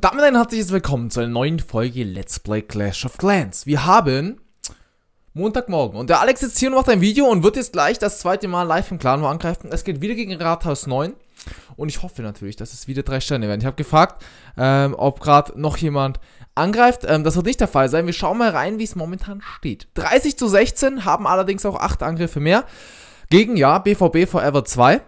Und damit ein herzliches Willkommen zu einer neuen Folge Let's Play Clash of Clans. Wir haben Montagmorgen und der Alex sitzt hier und macht ein Video und wird jetzt gleich das zweite Mal live im Clan angreifen. Es geht wieder gegen Rathaus 9 und ich hoffe natürlich, dass es wieder drei Sterne werden. Ich habe gefragt, ähm, ob gerade noch jemand angreift. Ähm, das wird nicht der Fall sein. Wir schauen mal rein, wie es momentan steht. 30 zu 16 haben allerdings auch 8 Angriffe mehr gegen, ja, BVB Forever 2.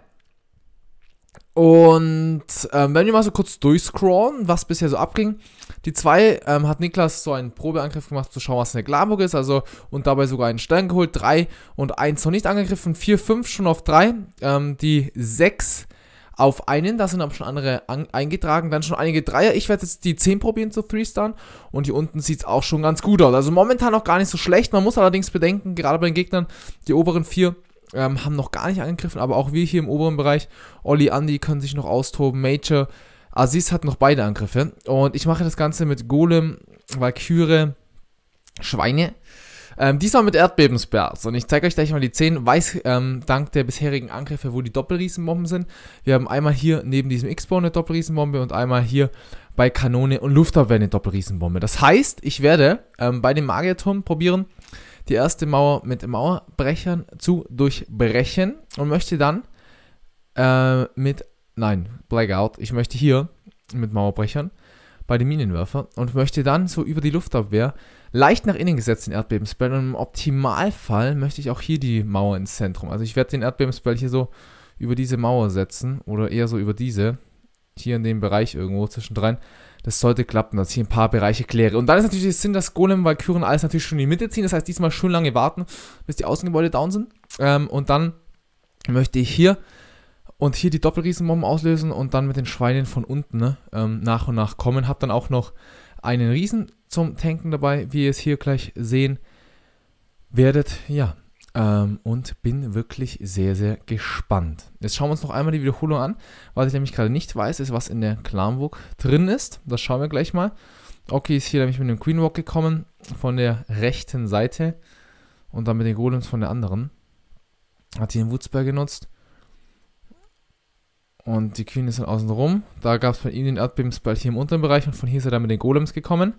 Und ähm, wenn wir mal so kurz durchscrollen, was bisher so abging. Die 2 ähm, hat Niklas so einen Probeangriff gemacht, zu schauen, was eine Glamburg ist. Also und dabei sogar einen Stern geholt. 3 und 1 noch nicht angegriffen. 4, 5 schon auf 3. Ähm, die 6 auf einen, da sind aber schon andere an, eingetragen, dann schon einige Dreier. Ich werde jetzt die 10 probieren zu 3-Staren und hier unten sieht es auch schon ganz gut aus. Also momentan noch gar nicht so schlecht. Man muss allerdings bedenken, gerade bei den Gegnern, die oberen 4 ähm, haben noch gar nicht angegriffen, aber auch wir hier im oberen Bereich, Olli, Andy können sich noch austoben, Major, Aziz hat noch beide Angriffe. Und ich mache das Ganze mit Golem, Valkyrie, Schweine. Ähm, diesmal mit Erdbebensperrs. Und ich zeige euch gleich mal die 10, weiß ähm, dank der bisherigen Angriffe, wo die Doppelriesenbomben sind. Wir haben einmal hier neben diesem X-Bone eine Doppelriesenbombe und einmal hier bei Kanone und Luftabwehr eine Doppelriesenbombe. Das heißt, ich werde ähm, bei dem Magierturm probieren, die erste Mauer mit Mauerbrechern zu durchbrechen und möchte dann äh, mit, nein, Blackout, ich möchte hier mit Mauerbrechern bei den Minenwerfer und möchte dann so über die Luftabwehr leicht nach innen gesetzt den Erdbebenspell und im Optimalfall möchte ich auch hier die Mauer ins Zentrum. Also ich werde den Erdbebenspell hier so über diese Mauer setzen oder eher so über diese, hier in dem Bereich irgendwo zwischendrin. Das sollte klappen, dass ich ein paar Bereiche kläre. Und dann ist natürlich Sinn, dass Golem, Valkyren alles natürlich schon in die Mitte ziehen. Das heißt, diesmal schön lange warten, bis die Außengebäude down sind. Ähm, und dann möchte ich hier und hier die Doppelriesenbomben auslösen und dann mit den Schweinen von unten ne, ähm, nach und nach kommen. Hab dann auch noch einen Riesen zum Tanken dabei, wie ihr es hier gleich sehen werdet. Ja, ähm, und bin wirklich sehr, sehr gespannt. Jetzt schauen wir uns noch einmal die Wiederholung an. Was ich nämlich gerade nicht weiß, ist, was in der Clanburg drin ist. Das schauen wir gleich mal. Okay, ist hier nämlich mit dem Queen Walk gekommen, von der rechten Seite. Und dann mit den Golems von der anderen. Hat hier den Woodsberg genutzt. Und die Queen ist dann außen rum. Da gab es bei ihm den Erdbebenspell hier im unteren Bereich und von hier ist er dann mit den Golems gekommen.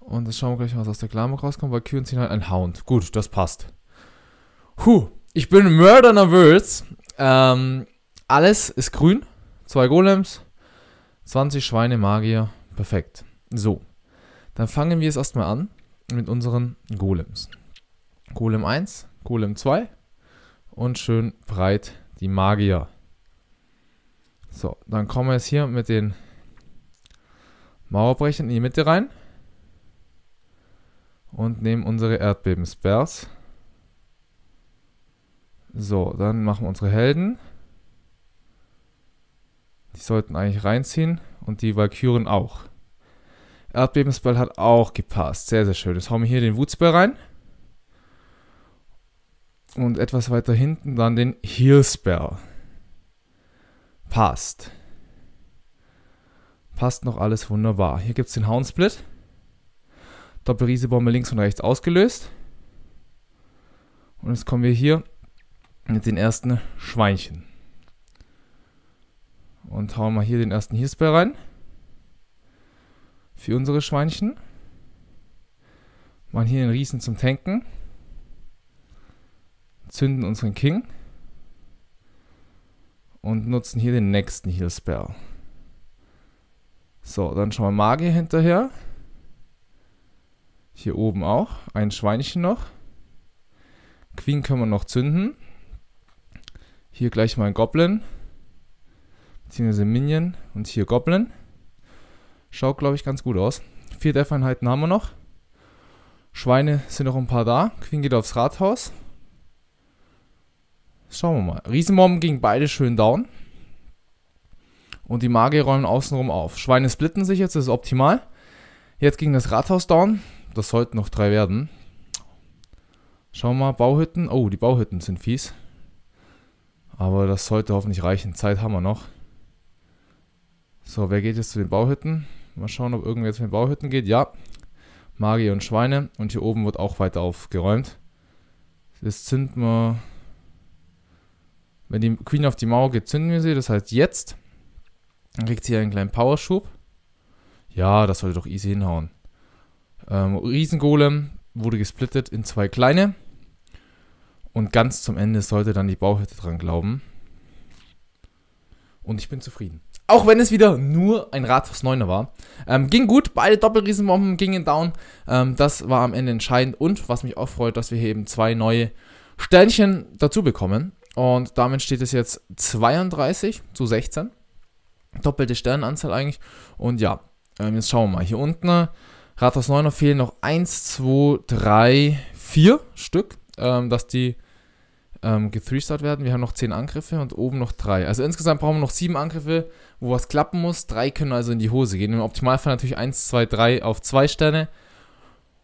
Und das schauen wir gleich mal, was aus der Clanburg rauskommt, weil Kühen ziehen halt ein Hound. Gut, das passt. Puh, ich bin mördernervös. Ähm, alles ist grün. Zwei Golems, 20 Schweine, Magier. Perfekt. So, dann fangen wir es erstmal an mit unseren Golems. Golem 1, Golem 2 und schön breit die Magier. So, dann kommen wir jetzt hier mit den Mauerbrechern in die Mitte rein und nehmen unsere Erdbeben-Spurs. So, dann machen wir unsere Helden. Die sollten eigentlich reinziehen. Und die Valkyren auch. Erdbebenspell hat auch gepasst. Sehr, sehr schön. Jetzt hauen wir hier den Wutspell rein. Und etwas weiter hinten dann den Healspell. Passt. Passt noch alles wunderbar. Hier gibt es den Houndsplit. Doppelriesebombe links und rechts ausgelöst. Und jetzt kommen wir hier mit den ersten Schweinchen. Und hauen mal hier den ersten Hirsbär rein. Für unsere Schweinchen. Machen hier den Riesen zum Tanken. Zünden unseren King. Und nutzen hier den nächsten Heal Spell. So, dann schauen wir Magier hinterher. Hier oben auch. Ein Schweinchen noch. Queen können wir noch zünden. Hier gleich mal ein Goblin. Beziehungsweise Minion. Und hier Goblin. Schaut, glaube ich, ganz gut aus. Vier Def-Einheiten haben wir noch. Schweine sind noch ein paar da. Queen geht aufs Rathaus. Schauen wir mal. Riesenmom ging beide schön down. Und die Magier räumen außenrum auf. Schweine splitten sich jetzt, das ist optimal. Jetzt ging das Rathaus down. Das sollten noch drei werden. Schauen wir mal, Bauhütten. Oh, die Bauhütten sind fies. Aber das sollte hoffentlich reichen. Zeit haben wir noch. So, wer geht jetzt zu den Bauhütten? Mal schauen, ob irgendwer zu den Bauhütten geht. Ja, Magier und Schweine. Und hier oben wird auch weiter aufgeräumt. Jetzt zünden wir... Wenn die Queen auf die Mauer geht, zünden wir sie. Das heißt jetzt. Dann kriegt sie einen kleinen Powerschub. Ja, das sollte doch easy hinhauen. Ähm, Riesengolem wurde gesplittet in zwei kleine. Und ganz zum Ende sollte dann die Bauhütte dran glauben. Und ich bin zufrieden. Auch wenn es wieder nur ein Rathaus 9er war. Ähm, ging gut, beide Doppelriesenbomben gingen down. Ähm, das war am Ende entscheidend. Und was mich auch freut, dass wir hier eben zwei neue Sternchen dazu bekommen. Und damit steht es jetzt 32 zu 16. Doppelte Sternenanzahl eigentlich. Und ja, ähm, jetzt schauen wir mal. Hier unten, Rathaus 9er fehlen noch 1, 2, 3, 4 Stück, ähm, dass die ähm, gethreestart werden. Wir haben noch 10 Angriffe und oben noch 3. Also insgesamt brauchen wir noch 7 Angriffe, wo was klappen muss. 3 können also in die Hose gehen. Im Optimalfall natürlich 1, 2, 3 auf 2 Sterne.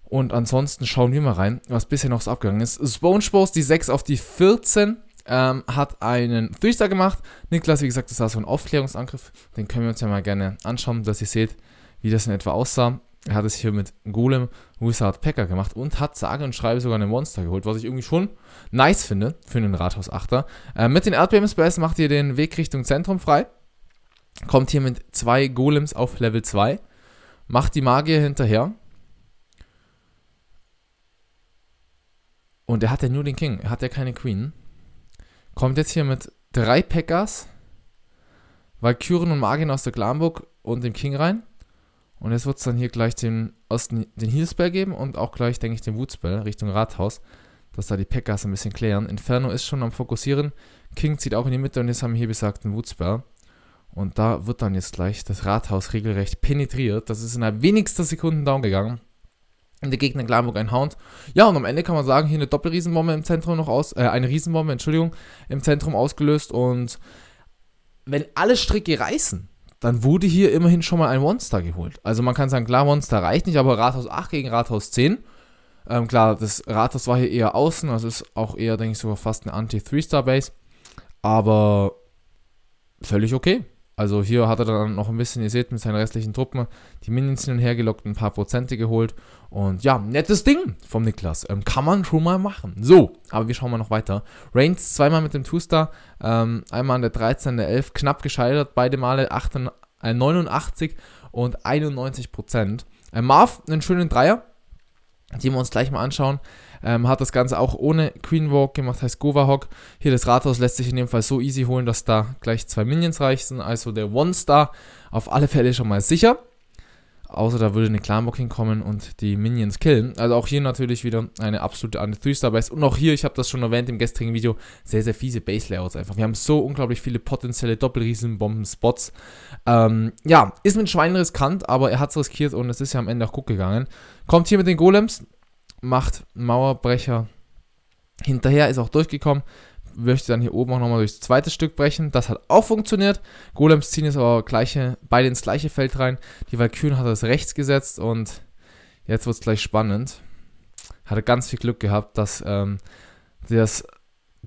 Und ansonsten schauen wir mal rein, was bisher noch so abgegangen ist. SpongeBoss, die 6 auf die 14, ähm, hat einen 3-Star gemacht. Niklas, wie gesagt, das war so ein Aufklärungsangriff. Den können wir uns ja mal gerne anschauen, dass ihr seht, wie das in etwa aussah. Er hat es hier mit Golem Wizard Packer gemacht und hat sage und schreibe sogar einen Monster geholt, was ich irgendwie schon nice finde für einen Rathaus-Achter. Äh, mit den Erdbeben-Spells macht ihr den Weg Richtung Zentrum frei. Kommt hier mit zwei Golems auf Level 2. Macht die Magier hinterher. Und er hat ja nur den King, er hat ja keine Queen. Kommt jetzt hier mit drei Packers, Valkyren und Magien aus der Glamburg und dem King rein. Und jetzt wird es dann hier gleich den, Osten, den Heal-Spell geben und auch gleich, denke ich, den Wood-Spell Richtung Rathaus, dass da die Packers ein bisschen klären. Inferno ist schon am Fokussieren. King zieht auch in die Mitte und jetzt haben wir hier besagten Wood-Spell. Und da wird dann jetzt gleich das Rathaus regelrecht penetriert. Das ist innerhalb wenigster Sekunden down gegangen. Und der Gegner Glamburg ein Hound. Ja, und am Ende kann man sagen, hier eine Doppelriesenbombe im Zentrum noch aus, äh, eine Riesenbombe, Entschuldigung, im Zentrum ausgelöst. Und wenn alle Stricke reißen, dann wurde hier immerhin schon mal ein Monster geholt. Also man kann sagen, klar, Monster reicht nicht, aber Rathaus 8 gegen Rathaus 10. Ähm, klar, das Rathaus war hier eher außen, also ist auch eher, denke ich, sogar fast eine Anti-3-Star-Base. Aber völlig okay. Also hier hat er dann noch ein bisschen, ihr seht, mit seinen restlichen Truppen die Minions hin und her gelockt, ein paar Prozente geholt. Und ja, nettes Ding vom Niklas. Ähm, kann man schon mal machen. So, aber wir schauen mal noch weiter. Reigns zweimal mit dem Two-Star, ähm, einmal an der 13, der 11, knapp gescheitert, beide Male 8, äh, 89 und 91 Prozent. Äh, Marv, einen schönen Dreier, den wir uns gleich mal anschauen. Ähm, hat das Ganze auch ohne Queen Walk gemacht, heißt Govahawk. Hier das Rathaus lässt sich in dem Fall so easy holen, dass da gleich zwei Minions reichen. Also der One-Star auf alle Fälle schon mal sicher. Außer da würde eine Clanbock hinkommen und die Minions killen. Also auch hier natürlich wieder eine absolute eine 3-Star-Base. Und auch hier, ich habe das schon erwähnt im gestrigen Video, sehr, sehr fiese Base-Layouts einfach. Wir haben so unglaublich viele potenzielle Doppelriesenbomben-Spots. Ähm, ja, ist mit Schwein riskant, aber er hat es riskiert und es ist ja am Ende auch gut gegangen. Kommt hier mit den Golems, macht Mauerbrecher hinterher, ist auch durchgekommen. Möchte dann hier oben auch nochmal durchs zweite Stück brechen. Das hat auch funktioniert. Golems ziehen jetzt aber gleiche, beide ins gleiche Feld rein. Die Valkyren hat das rechts gesetzt und jetzt wird es gleich spannend. Hatte ganz viel Glück gehabt, dass ähm, das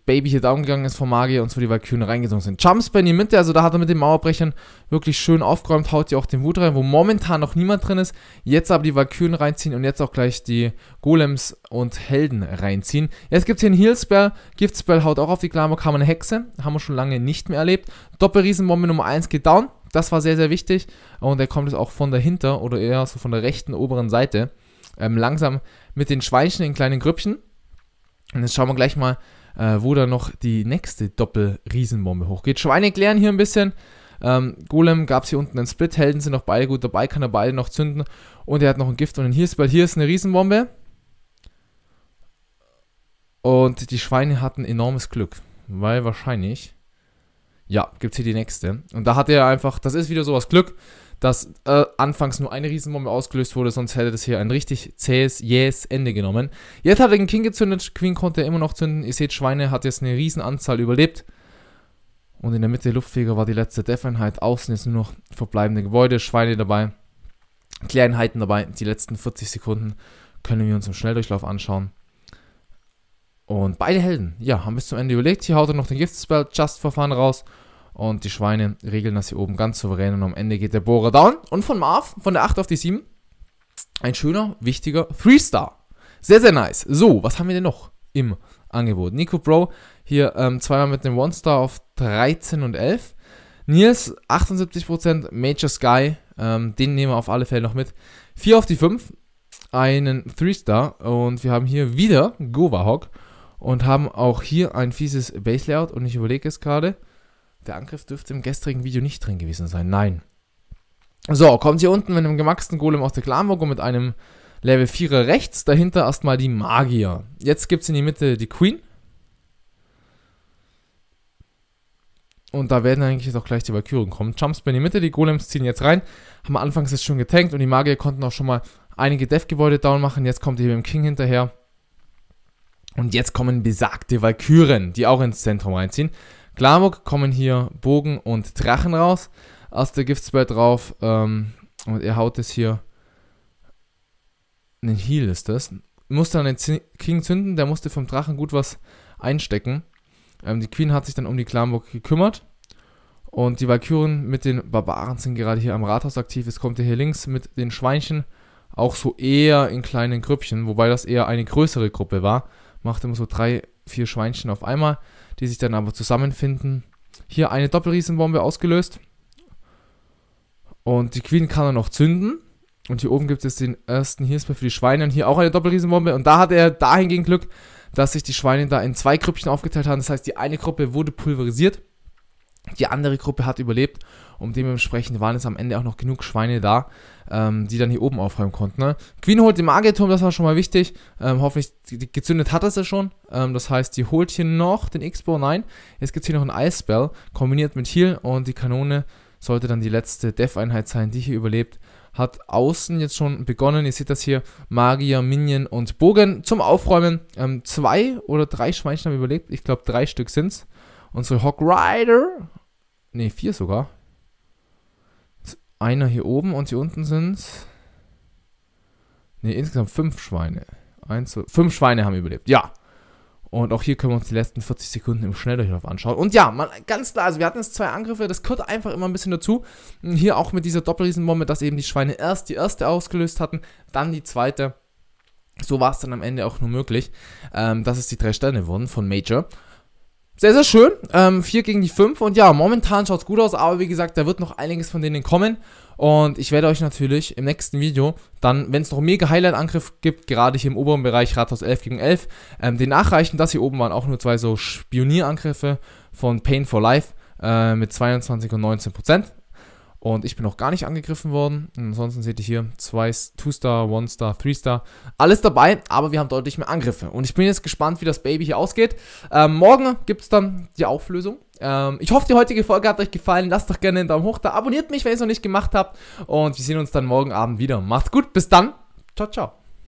Baby hier down gegangen ist vom Magier und so die Valkyren reingezogen sind. Jumpspell in die Mitte, also da hat er mit den Mauerbrechern wirklich schön aufgeräumt, haut hier auch den Wut rein, wo momentan noch niemand drin ist. Jetzt aber die Valkyren reinziehen und jetzt auch gleich die Golems und Helden reinziehen. Jetzt gibt es hier einen Heal-Spell, Gift-Spell haut auch auf die Glamour, kam eine Hexe, haben wir schon lange nicht mehr erlebt. Doppelriesenbombe Nummer 1 geht down, das war sehr, sehr wichtig und der kommt jetzt auch von dahinter oder eher so von der rechten oberen Seite. Ähm, langsam mit den Schweinchen in kleinen Grüppchen. Und jetzt schauen wir gleich mal, äh, wo dann noch die nächste Doppel-Riesenbombe hochgeht. Schweine klären hier ein bisschen. Ähm, Golem gab es hier unten einen Split. Helden sind noch beide gut dabei, kann er beide noch zünden. Und er hat noch ein Gift und ein Healspell. Hier ist eine Riesenbombe. Und die Schweine hatten enormes Glück. Weil wahrscheinlich. Ja, gibt es hier die nächste. Und da hat er einfach. Das ist wieder sowas Glück dass äh, anfangs nur eine Riesenbombe ausgelöst wurde, sonst hätte das hier ein richtig zähes, jähes Ende genommen. Jetzt hat er den King gezündet, Queen konnte er immer noch zünden. Ihr seht, Schweine hat jetzt eine Riesenanzahl überlebt. Und in der Mitte der Luftfeger war die letzte Def-Einheit. Außen ist nur noch verbleibende Gebäude, Schweine dabei, Kleinheiten dabei. Die letzten 40 Sekunden können wir uns im Schnelldurchlauf anschauen. Und beide Helden, ja, haben bis zum Ende überlegt. Hier haut er noch den Gift-Spell Just for Fun raus. Und die Schweine regeln das hier oben ganz souverän. Und am Ende geht der Bohrer down. Und von Marv, von der 8 auf die 7, ein schöner, wichtiger 3-Star. Sehr, sehr nice. So, was haben wir denn noch im Angebot? Nico Bro hier ähm, zweimal mit dem One-Star auf 13 und 11. Nils 78%, Major Sky, ähm, den nehmen wir auf alle Fälle noch mit. 4 auf die 5, einen 3-Star und wir haben hier wieder Govahawk und haben auch hier ein fieses Base-Layout und ich überlege es gerade, der Angriff dürfte im gestrigen Video nicht drin gewesen sein, nein. So, kommt hier unten mit einem gemaxten Golem aus der Clanburg und mit einem Level 4er rechts, dahinter erstmal die Magier. Jetzt gibt es in die Mitte die Queen. Und da werden eigentlich jetzt auch gleich die Valkyren kommen. Jumps in die Mitte, die Golems ziehen jetzt rein. Haben anfangs jetzt schon getankt und die Magier konnten auch schon mal einige Dev-Gebäude down machen. Jetzt kommt hier mit dem King hinterher. Und jetzt kommen besagte Valkyren, die auch ins Zentrum reinziehen. Glamuk kommen hier Bogen und Drachen raus. Aus der Giftspell drauf. Ähm, und er haut es hier ein Heal ist das. Musste dann den King zünden, der musste vom Drachen gut was einstecken. Ähm, die Queen hat sich dann um die Clanburg gekümmert. Und die Valkyren mit den Barbaren sind gerade hier am Rathaus aktiv. Es kommt hier links mit den Schweinchen auch so eher in kleinen Grüppchen, wobei das eher eine größere Gruppe war. Macht immer so drei, vier Schweinchen auf einmal, die sich dann aber zusammenfinden. Hier eine Doppelriesenbombe ausgelöst. Und die Queen kann er noch zünden. Und hier oben gibt es den ersten Healspell für die Schweine und hier auch eine Doppelriesenbombe. Und da hat er dahingehend Glück, dass sich die Schweine da in zwei Grüppchen aufgeteilt haben. Das heißt, die eine Gruppe wurde pulverisiert, die andere Gruppe hat überlebt und dementsprechend waren es am Ende auch noch genug Schweine da, ähm, die dann hier oben aufräumen konnten. Ne? Queen holt den Magierturm, das war schon mal wichtig. Ähm, hoffentlich, gezündet hat er sie schon. Ähm, das heißt, die holt hier noch den X-Bow. Nein, jetzt gibt es hier noch ein Ice Spell, kombiniert mit Heal und die Kanone sollte dann die letzte Dev-Einheit sein, die hier überlebt hat außen jetzt schon begonnen. Ihr seht das hier, Magier, Minion und Bogen zum Aufräumen. Ähm, zwei oder drei Schweinchen haben überlebt. Ich glaube, drei Stück sind es. Unsere Hawk Rider, ne, vier sogar. Einer hier oben und hier unten sind Ne, insgesamt fünf Schweine. Eins, zwei, fünf Schweine haben überlebt. Ja. Und auch hier können wir uns die letzten 40 Sekunden im Schnelldurchlauf anschauen. Und ja, man, ganz klar, also wir hatten jetzt zwei Angriffe, das gehört einfach immer ein bisschen dazu. Hier auch mit dieser Doppelriesenbombe, dass eben die Schweine erst die erste ausgelöst hatten, dann die zweite. So war es dann am Ende auch nur möglich, ähm, dass es die drei Sterne wurden von Major. Sehr, sehr schön. Ähm, 4 gegen die 5. Und ja, momentan schaut es gut aus, aber wie gesagt, da wird noch einiges von denen kommen. Und ich werde euch natürlich im nächsten Video dann, wenn es noch mega Highlight-Angriff gibt, gerade hier im oberen Bereich Rathaus 11 gegen 11, ähm, den nachreichen. Das hier oben waren auch nur zwei so Spionierangriffe von Pain for Life äh, mit 22 und 19 Prozent. Und ich bin auch gar nicht angegriffen worden. ansonsten seht ihr hier zwei Two-Star, One-Star, Three-Star. Alles dabei, aber wir haben deutlich mehr Angriffe. Und ich bin jetzt gespannt, wie das Baby hier ausgeht. Ähm, morgen gibt es dann die Auflösung. Ähm, ich hoffe, die heutige Folge hat euch gefallen. Lasst doch gerne einen Daumen hoch da. Abonniert mich, wenn ihr es noch nicht gemacht habt. Und wir sehen uns dann morgen Abend wieder. Macht's gut, bis dann. Ciao, ciao.